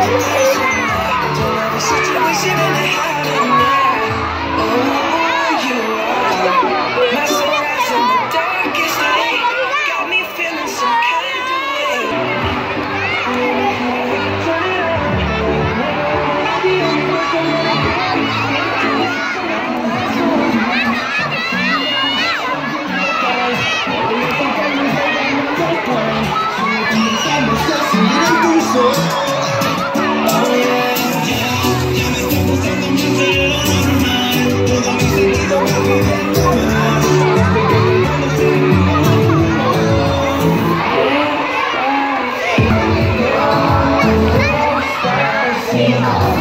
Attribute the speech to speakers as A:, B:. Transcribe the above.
A: 你好。